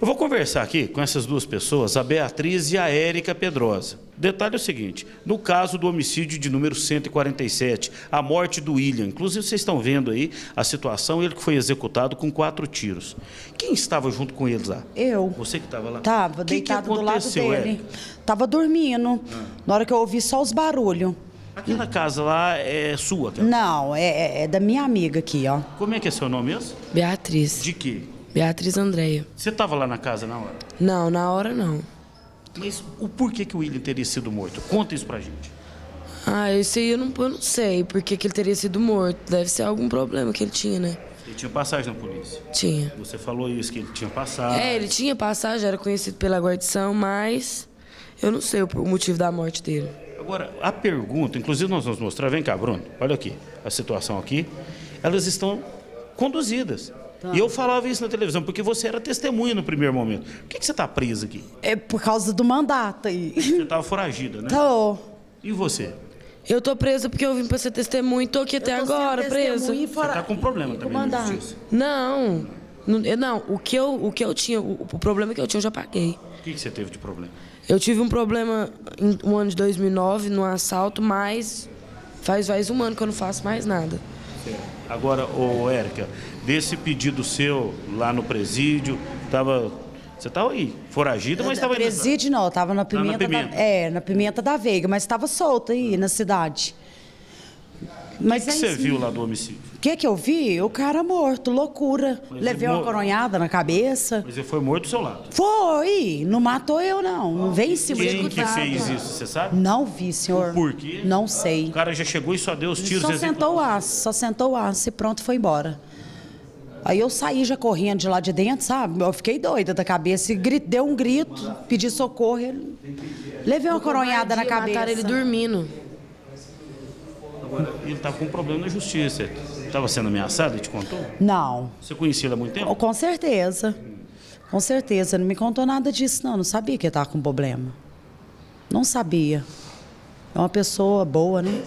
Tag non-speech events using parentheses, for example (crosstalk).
Eu vou conversar aqui com essas duas pessoas, a Beatriz e a Érica Pedrosa. Detalhe é o seguinte: no caso do homicídio de número 147, a morte do William, inclusive vocês estão vendo aí a situação, ele que foi executado com quatro tiros. Quem estava junto com eles lá? Eu. Você que estava lá? Tava, que deitado que do lado aconteceu, dele. Érica? Tava dormindo. Na hora que eu ouvi só os barulhos. Aquela casa lá é sua, cara. Não, é, é- é da minha amiga aqui, ó. Como é que é seu nome mesmo? Beatriz. De quê? Beatriz Andréia. Você estava lá na casa na hora? Não, na hora não. Mas o porquê que o William teria sido morto? Conta isso pra gente. Ah, isso aí eu não, eu não sei porque que ele teria sido morto. Deve ser algum problema que ele tinha, né? Ele tinha passagem na polícia. Tinha. Você falou isso, que ele tinha passado. É, ele tinha passagem, era conhecido pela guardição, mas eu não sei o motivo da morte dele. Agora, a pergunta, inclusive nós vamos mostrar, vem cá, Bruno, olha aqui, a situação aqui, elas estão conduzidas. E eu falava isso na televisão, porque você era testemunha no primeiro momento. Por que, que você está presa aqui? É por causa do mandato aí. Você estava foragida, né? (laughs) Tô. E você? Eu tô presa porque eu vim pra ser testemunha e tô aqui até Eu tô agora presa. e Você fora- está com problema e também na mandato. Não. Não, não, o que eu, o que eu tinha, o, o problema que eu tinha eu já paguei. O que, que você teve de problema? Eu tive um problema em um ano de 2009, num assalto, mas faz, faz um ano que eu não faço mais nada. Agora, ô Érica, desse pedido seu lá no presídio, tava, você estava aí, foragida, mas estava Presídio não, tava na pimenta, Pimenta. Da, é, na pimenta da Veiga, mas estava solta aí na cidade. Mas O que, que é você viu lá do homicídio? O que que eu vi? O cara morto, loucura. Mas Levei uma mor- coronhada na cabeça. Mas ele foi morto do seu lado. Foi, não matou eu não, não vem em cima de Quem que fez isso, você sabe? Não vi, senhor. Por quê? Não O sei. cara já chegou e só deu os tiros. Só sentou o aço, só sentou o aço e pronto, foi embora. Aí eu saí já correndo de lá de dentro, sabe? Eu fiquei doida da cabeça e deu um grito, pedi socorro. Ele... Levei uma coronhada na cabeça. Mataram ele dormindo. Ele estava com um problema na justiça. Estava sendo ameaçado, ele te contou? Não, Você conhecia ele há muito tempo? Oh, com certeza. Com certeza. Não me contou nada disso, não. Não sabia que ele estava com problema. Não sabia. É uma pessoa boa, né?